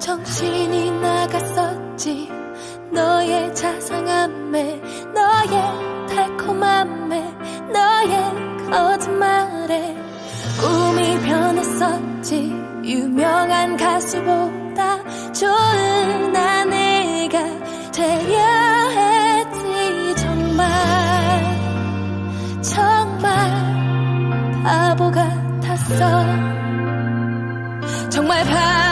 정신이 나갔었지. 너의 자상함에 너의 달콤함에 너의 거짓말에 꿈이 변했었지. 유명한 가수보다 좋은 아내가 되려 했지. 정말 정말 바보 같았어. 정말 바보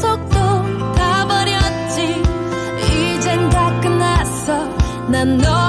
약속도 다 버렸지. 이젠 다 끝났어. 난너